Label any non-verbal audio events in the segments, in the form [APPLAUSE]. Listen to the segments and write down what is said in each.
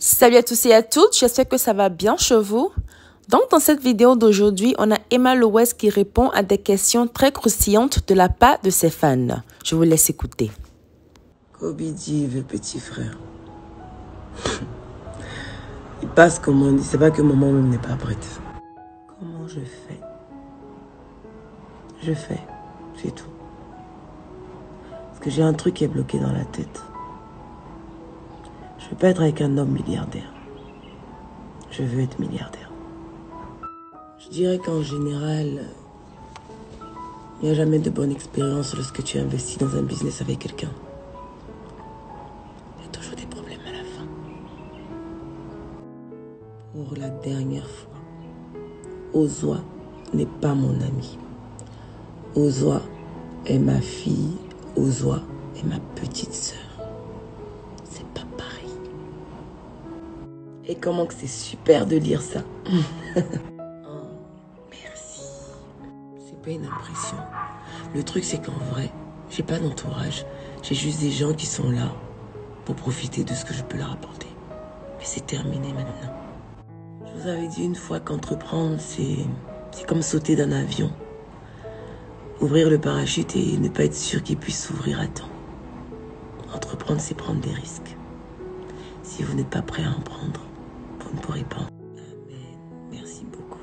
Salut à tous et à toutes, j'espère que ça va bien chez vous. Donc dans cette vidéo d'aujourd'hui, on a Emma Lowes qui répond à des questions très croustillantes de la part de ses fans. Je vous laisse écouter. Kobe dit veut petit frère. [LAUGHS] Il passe comme on dit, c'est pas que maman même n'est pas prête. Comment je fais? Je fais, c'est tout. Parce que j'ai un truc qui est bloqué dans la tête. Je veux pas être avec un homme milliardaire. Je veux être milliardaire. Je dirais qu'en général, il n'y a jamais de bonne expérience lorsque tu investis dans un business avec quelqu'un. Il y a toujours des problèmes à la fin. Pour la dernière fois, Ozwa n'est pas mon ami. Ozwa est ma fille. Ozwa est ma petite sœur. Et comment que c'est super de lire ça. [LAUGHS] oh, merci. C'est pas une impression. Le truc, c'est qu'en vrai, j'ai pas d'entourage. J'ai juste des gens qui sont là pour profiter de ce que je peux leur apporter. Mais c'est terminé maintenant. Je vous avais dit une fois qu'entreprendre, c'est, c'est comme sauter d'un avion. Ouvrir le parachute et ne pas être sûr qu'il puisse s'ouvrir à temps. Entreprendre, c'est prendre des risques. Si vous n'êtes pas prêt à en prendre, vous ne pourrez pas. Amen. Merci beaucoup.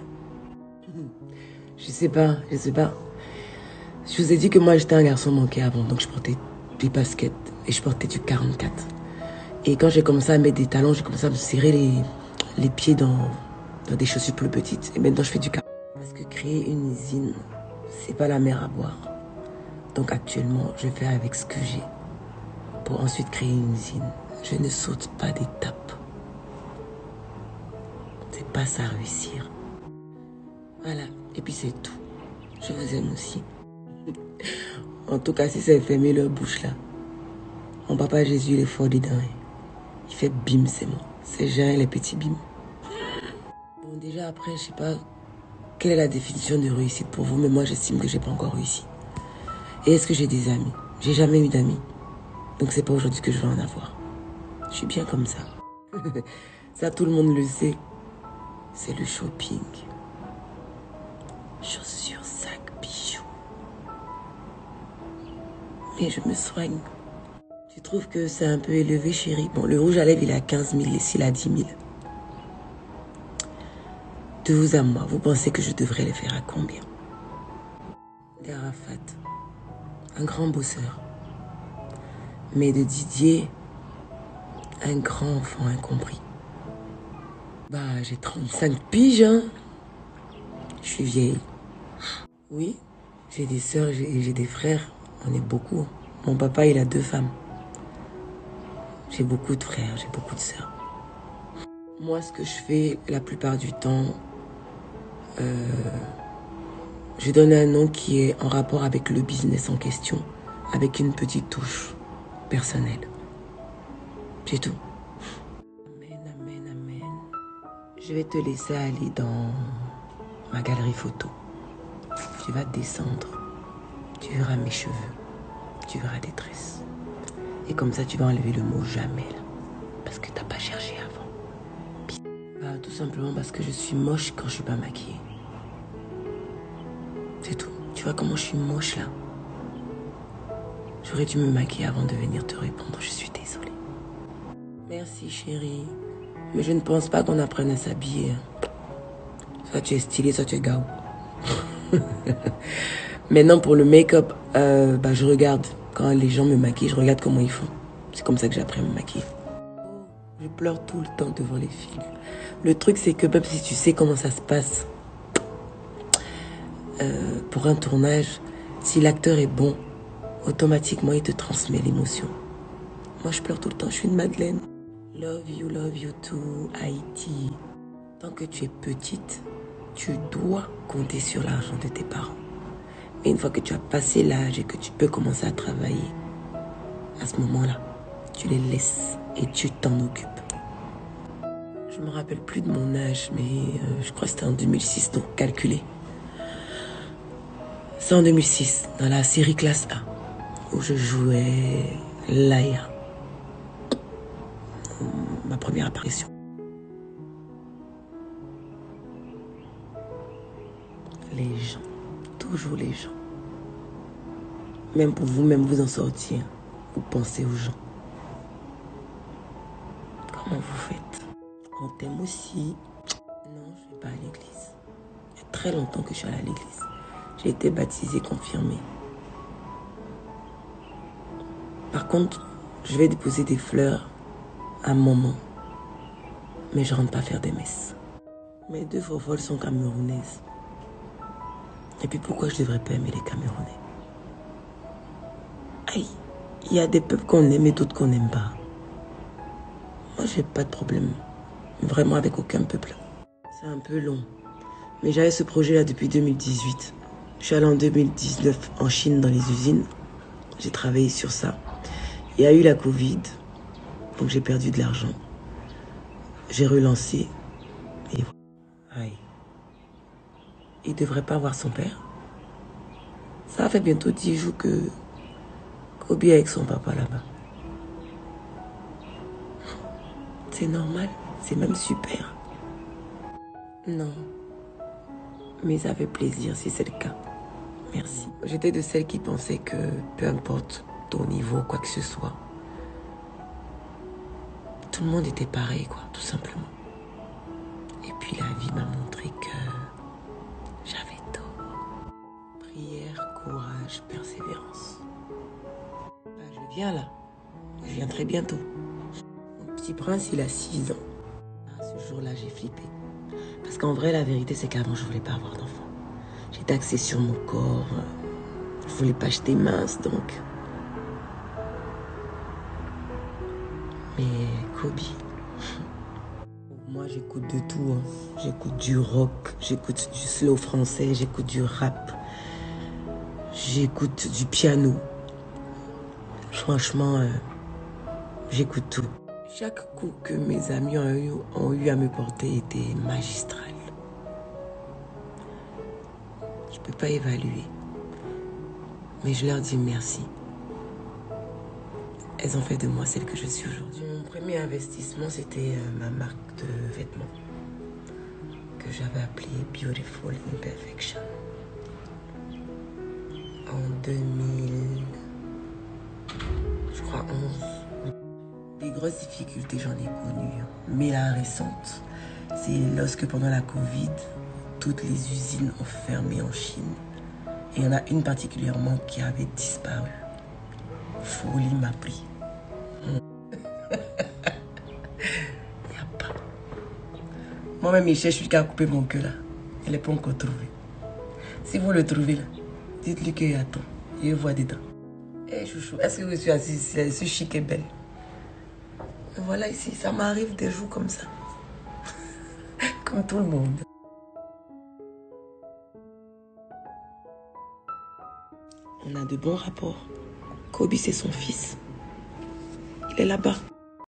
[LAUGHS] Je sais pas, je sais pas. Je vous ai dit que moi j'étais un garçon manqué avant, donc je portais des baskets et je portais du 44. Et quand j'ai commencé à mettre des talons, j'ai commencé à me serrer les, les pieds dans, dans des chaussures plus petites. Et maintenant je fais du 40. Parce que créer une usine, c'est pas la mer à boire. Donc actuellement, je fais avec ce que j'ai pour ensuite créer une usine. Je ne saute pas d'étape. C'est pas ça réussir. Voilà, et puis c'est tout. Je vous aime aussi. [LAUGHS] en tout cas, si ça fermé leur bouche là, mon papa Jésus, il est fort dedans. hein. Il fait bim, c'est moi. C'est Jean les petits bim. Bon, déjà après, je sais pas quelle est la définition de réussite pour vous, mais moi j'estime que j'ai pas encore réussi. Et est-ce que j'ai des amis? J'ai jamais eu d'amis. Donc c'est pas aujourd'hui que je vais en avoir. Je suis bien comme ça. [LAUGHS] ça, tout le monde le sait. C'est le shopping. Chaussures, sacs, bijoux. Mais je me soigne. Tu trouves que c'est un peu élevé, chérie? Bon, le rouge à lèvres, il est à 15 000, et s'il a 10 000. De vous à moi, vous pensez que je devrais les faire à combien? D'Arafat, un grand bosseur. Mais de Didier, un grand enfant incompris. Bah, j'ai 35 piges, hein. Je suis vieille. Oui, j'ai des sœurs, j'ai des frères. On est beaucoup. Mon papa, il a deux femmes. J'ai beaucoup de frères, j'ai beaucoup de sœurs. Moi, ce que je fais la plupart du temps, euh, je donne un nom qui est en rapport avec le business en question, avec une petite touche personnelle. C'est tout. Je vais te laisser aller dans ma galerie photo. Tu vas descendre. Tu verras mes cheveux. Tu verras des tresses. Et comme ça, tu vas enlever le mot jamais. là. Parce que t'as pas cherché avant. Bah, tout simplement parce que je suis moche quand je suis pas maquillée. C'est tout. Tu vois comment je suis moche là? J'aurais dû me maquiller avant de venir te répondre. Je suis désolée. Merci chérie. Mais je ne pense pas qu'on apprenne à s'habiller. Soit tu es stylé, soit tu es gao. [LAUGHS] Maintenant pour le make-up, euh, bah, je regarde. Quand les gens me maquillent, je regarde comment ils font. C'est comme ça que j'apprends à me maquiller. Je pleure tout le temps devant les films. Le truc, c'est que même si tu sais comment ça se passe, euh, pour un tournage, si l'acteur est bon, automatiquement, il te transmet l'émotion. Moi, je pleure tout le temps. Je suis une Madeleine. Love you, love you too, Haïti. Tant que tu es petite, tu dois compter sur l'argent de tes parents. Et une fois que tu as passé l'âge et que tu peux commencer à travailler, à ce moment-là, tu les laisses et tu t'en occupes. Je me rappelle plus de mon âge, mais euh, je crois que c'était en 2006, donc calculé. C'est en 2006, dans la série classe A, où je jouais Laïa. Apparition. Les gens, toujours les gens. Même pour vous-même vous en sortir, vous pensez aux gens. Comment vous faites? On t'aime aussi. Non, je ne vais pas à l'église. Il y a très longtemps que je suis allée à l'église. J'ai été baptisée, confirmée. Par contre, je vais déposer des fleurs à un moment. Mais je rentre pas faire des messes. Mes deux fofolles sont camerounaises. Et puis pourquoi je devrais pas aimer les Camerounais? Aïe, il y a des peuples qu'on aime et d'autres qu'on n'aime pas. Moi, j'ai pas de problème. Vraiment avec aucun peuple. C'est un peu long. Mais j'avais ce projet-là depuis 2018. Je suis allée en 2019 en Chine dans les usines. J'ai travaillé sur ça. Il y a eu la Covid. Donc j'ai perdu de l'argent. J'ai relancé. Et Aïe. Il devrait pas voir son père. Ça fait bientôt dix jours que Kobe est avec son papa là-bas. C'est normal, c'est même super. Non. Mais ça fait plaisir si c'est le cas. Merci. J'étais de celles qui pensaient que peu importe ton niveau, quoi que ce soit, tout le monde était pareil, quoi, tout simplement. Et puis la vie m'a montré que j'avais tort. Prière, courage, persévérance. Ah, je viens là. Je viens très bientôt. Mon petit prince, il a 6 ans. Ah, ce jour-là, j'ai flippé. Parce qu'en vrai, la vérité, c'est qu'avant, je voulais pas avoir d'enfant. J'étais axée sur mon corps. Je voulais pas acheter mince, donc. Mais Moi, j'écoute de tout. hein. J'écoute du rock, j'écoute du slow français, j'écoute du rap, j'écoute du piano. Franchement, euh, j'écoute tout. Chaque coup que mes amis ont eu, à me porter était magistral. Je peux pas évaluer. Mais je leur dis merci. Elles ont fait de moi celle que je suis aujourd'hui. Mon premier investissement, c'était euh, ma marque de vêtements que j'avais appelée Beautiful Imperfection. En 2000, je crois 11. Des grosses difficultés, j'en ai connues. Mais la récente, c'est lorsque pendant la Covid, toutes les usines ont fermé en Chine. Et il y en a une particulièrement qui avait disparu. Folie m'a pris. Il pas. Moi-même, il cherche celui qui a coupé mon cœur là. Il n'est pas encore trouvé. Si vous le trouvez là, dites-lui qu'il y a tout. Je vois dedans. Eh chouchou, est-ce que je suis assise Je suis chic et belle. Voilà ici, ça m'arrive des jours comme ça. [LAUGHS] comme tout le monde. On a de bons rapports. Kobe, c'est son fils. Est là-bas.